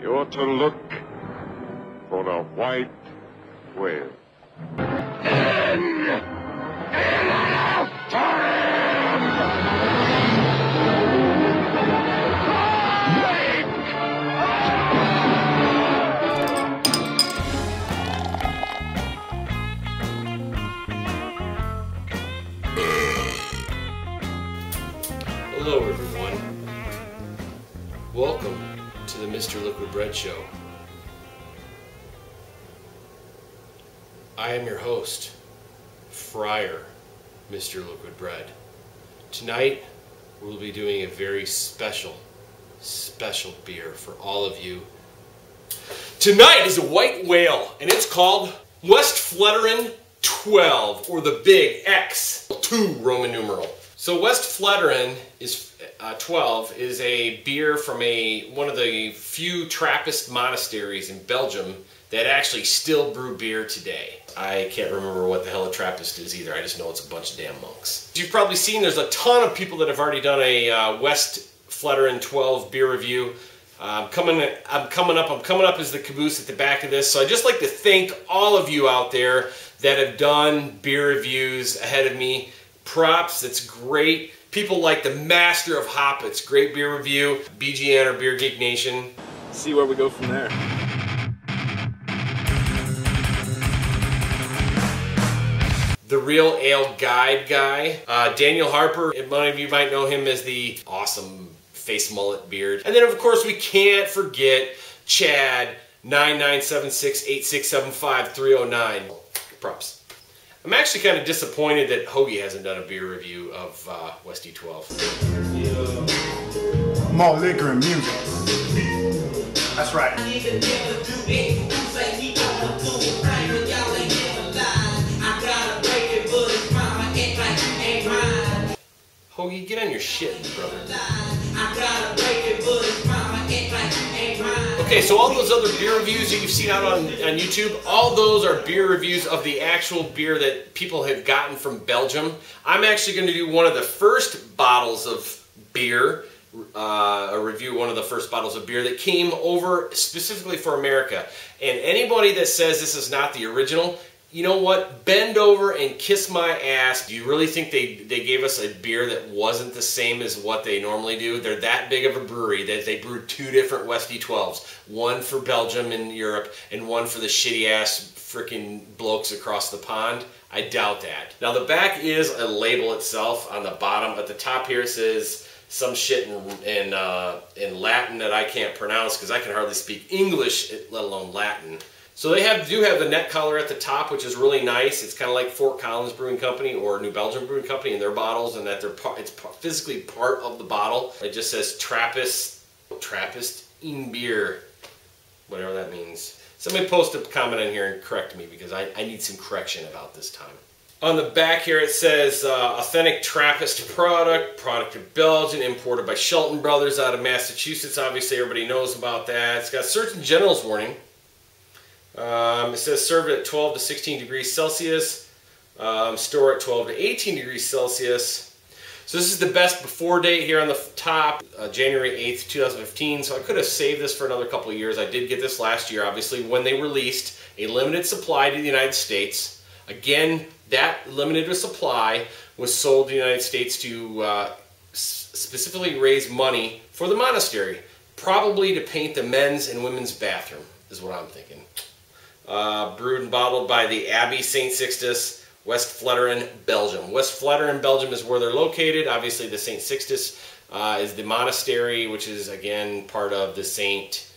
you ought to look for the white whale. In, Hello, the Mr. Liquid Bread Show. I am your host, Friar Mr. Liquid Bread. Tonight, we'll be doing a very special, special beer for all of you. Tonight is a white whale, and it's called Westvleteren 12, or the Big X, 2 Roman numeral. So Westvleteren is uh, 12 is a beer from a one of the few Trappist monasteries in Belgium that actually still brew beer today. I can't remember what the hell a Trappist is either. I just know it's a bunch of damn monks. You've probably seen there's a ton of people that have already done a uh, West Fletiron 12 beer review. Uh, I'm coming, I'm coming up. I'm coming up as the caboose at the back of this. So I'd just like to thank all of you out there that have done beer reviews ahead of me. Props. That's great. People like the master of Hoppets, great beer review. BGN or Beer Geek Nation. See where we go from there. the real ale guide guy, uh, Daniel Harper. Many of you might know him as the awesome face mullet beard. And then of course we can't forget Chad 99768675 Props. I'm actually kind of disappointed that Hoggie hasn't done a beer review of uh, Westy 12. More liquor and music. That's right. Hoggie, get on your shit, brother. Okay, so all those other beer reviews that you've seen out on, on YouTube, all those are beer reviews of the actual beer that people have gotten from Belgium. I'm actually going to do one of the first bottles of beer, uh, a review one of the first bottles of beer that came over specifically for America. And anybody that says this is not the original, you know what? Bend over and kiss my ass. Do you really think they, they gave us a beer that wasn't the same as what they normally do? They're that big of a brewery that they brewed two different Westy 12s. One for Belgium and Europe and one for the shitty ass freaking blokes across the pond. I doubt that. Now the back is a label itself on the bottom. At the top here it says some shit in, in, uh, in Latin that I can't pronounce because I can hardly speak English, let alone Latin. So they have do have the neck collar at the top, which is really nice. It's kind of like Fort Collins Brewing Company or New Belgium Brewing Company in their bottles, and that they're it's physically part of the bottle. It just says Trappist, Trappist in beer, whatever that means. Somebody post a comment in here and correct me because I, I need some correction about this time. On the back here it says uh, authentic Trappist product, product of Belgium, imported by Shelton Brothers out of Massachusetts. Obviously everybody knows about that. It's got Surgeon General's warning. Um, it says serve it at 12 to 16 degrees Celsius, um, store at 12 to 18 degrees Celsius. So this is the best before date here on the top, uh, January 8th, 2015. So I could have saved this for another couple of years. I did get this last year, obviously, when they released a limited supply to the United States. Again, that limited supply was sold to the United States to uh, specifically raise money for the monastery, probably to paint the men's and women's bathroom, is what I'm thinking. Uh, brewed and bottled by the Abbey St. Sixtus, Westvleteren, Belgium. Westvleteren, Belgium is where they're located. Obviously, the St. Sixtus uh, is the monastery, which is, again, part of the Saint,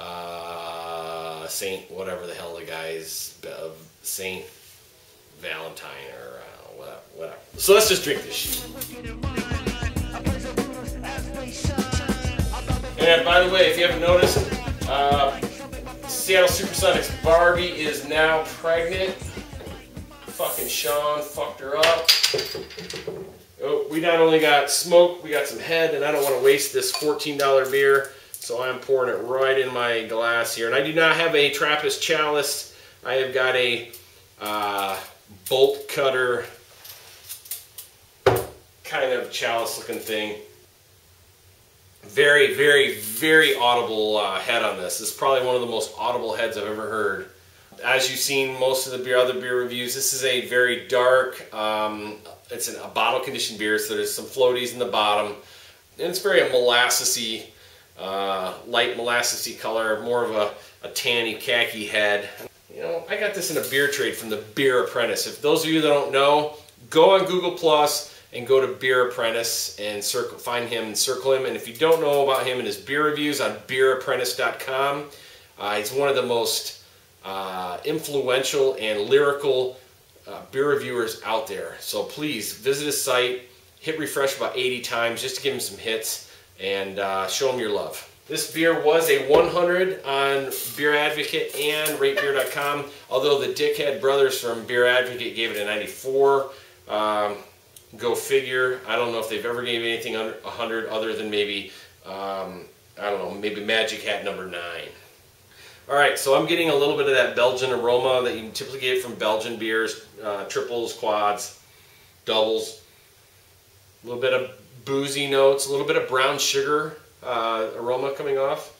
uh, Saint, whatever the hell the guy's, of Saint Valentine or uh, whatever. So let's just drink this shit. And by the way, if you haven't noticed, uh, Seattle Supersonics Barbie is now pregnant. Fucking Sean fucked her up. Oh, we not only got smoke, we got some head, and I don't want to waste this $14 beer, so I'm pouring it right in my glass here. And I do not have a Trappist chalice. I have got a uh, bolt cutter kind of chalice looking thing. Very, very, very audible uh, head on this. This is probably one of the most audible heads I've ever heard. As you've seen most of the beer, other beer reviews, this is a very dark, um, it's an, a bottle conditioned beer, so there's some floaties in the bottom. And it's very a molassesy, uh, light molassesy color, more of a, a tanny khaki head. You know, I got this in a beer trade from the Beer Apprentice. If those of you that don't know, go on Google Plus and go to Beer Apprentice and circle, find him and circle him. And if you don't know about him and his beer reviews on beerapprentice.com, uh, he's one of the most uh, influential and lyrical uh, beer reviewers out there. So please visit his site, hit refresh about 80 times just to give him some hits and uh, show him your love. This beer was a 100 on Beer Advocate and RateBeer.com, although the Dickhead brothers from Beer Advocate gave it a 94. Um, go figure. I don't know if they've ever gave anything under 100 other than maybe, um, I don't know, maybe Magic Hat number 9. Alright, so I'm getting a little bit of that Belgian aroma that you typically get from Belgian beers, uh, triples, quads, doubles. A little bit of boozy notes, a little bit of brown sugar uh, aroma coming off.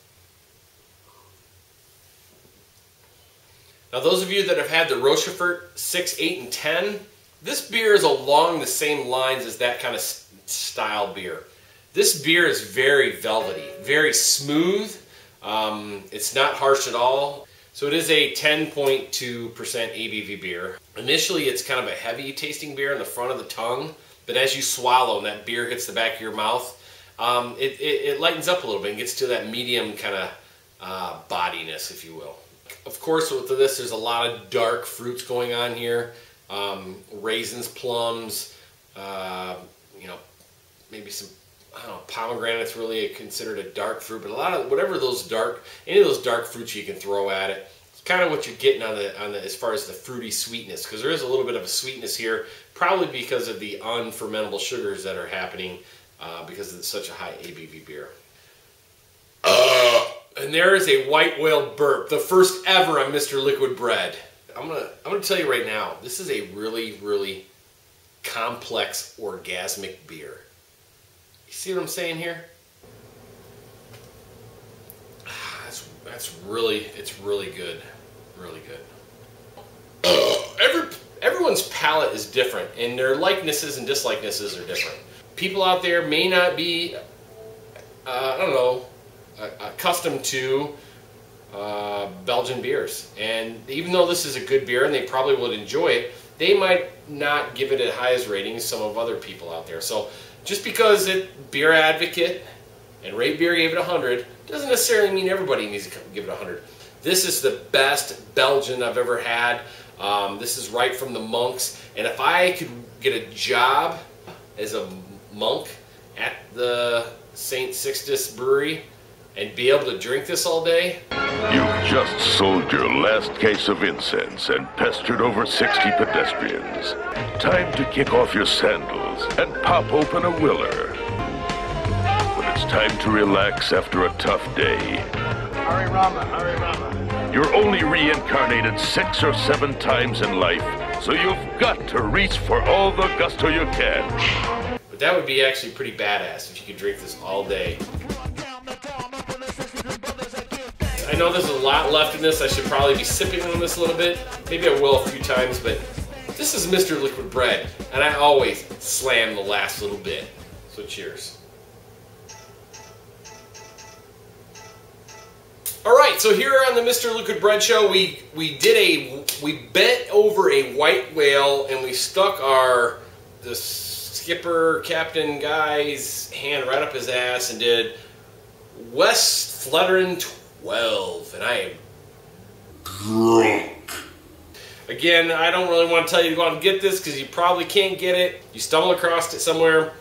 Now those of you that have had the Rochefort 6, 8, and 10, this beer is along the same lines as that kind of style beer. This beer is very velvety, very smooth. Um, it's not harsh at all. So it is a 10.2% ABV beer. Initially, it's kind of a heavy tasting beer in the front of the tongue, but as you swallow and that beer hits the back of your mouth, um, it, it, it, lightens up a little bit and gets to that medium kind of uh, bodiness, if you will. Of course, with this, there's a lot of dark fruits going on here um, raisins, plums, uh, you know, maybe some, I don't know, pomegranate's really considered a dark fruit, but a lot of, whatever those dark, any of those dark fruits you can throw at it, it's kind of what you're getting on the, on the, as far as the fruity sweetness, because there is a little bit of a sweetness here, probably because of the unfermentable sugars that are happening uh, because it's such a high ABV beer. Uh, and there is a white whale burp, the first ever on Mr. Liquid Bread. I'm gonna I'm gonna tell you right now, this is a really really complex orgasmic beer. You see what I'm saying here? That's that's really it's really good, really good. Every everyone's palate is different, and their likenesses and dislikenesses are different. People out there may not be, uh, I don't know, accustomed to uh, Belgian beers. And even though this is a good beer and they probably would enjoy it, they might not give it a highest rating as some of other people out there. So just because it Beer Advocate and Rate Beer gave it 100 doesn't necessarily mean everybody needs to give it 100. This is the best Belgian I've ever had. Um, this is right from the monks. And if I could get a job as a monk at the St. Sixtus Brewery, and be able to drink this all day? You've just sold your last case of incense and pestered over 60 pedestrians. Time to kick off your sandals and pop open a Willer. When it's time to relax after a tough day. Hare Rama, Hare Rama. You're only reincarnated six or seven times in life, so you've got to reach for all the gusto you can. But that would be actually pretty badass if you could drink this all day. I know there's a lot left in this. I should probably be sipping on this a little bit. Maybe I will a few times, but this is Mr. Liquid Bread, and I always slam the last little bit. So cheers. All right, so here on the Mr. Liquid Bread Show, we we did a we bent over a white whale and we stuck our the skipper captain guy's hand right up his ass and did Westvleteren 12, and I am drunk. Again, I don't really want to tell you to go out and get this because you probably can't get it. You stumble across it somewhere,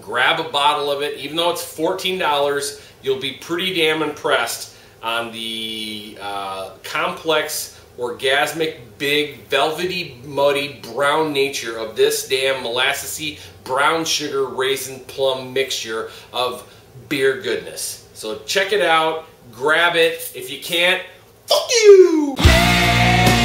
grab a bottle of it. Even though it's $14, you'll be pretty damn impressed on the uh, complex, orgasmic, big, velvety, muddy, brown nature of this damn molassesy, brown sugar, raisin, plum mixture of beer goodness. So check it out grab it. If you can't, fuck you! Yeah!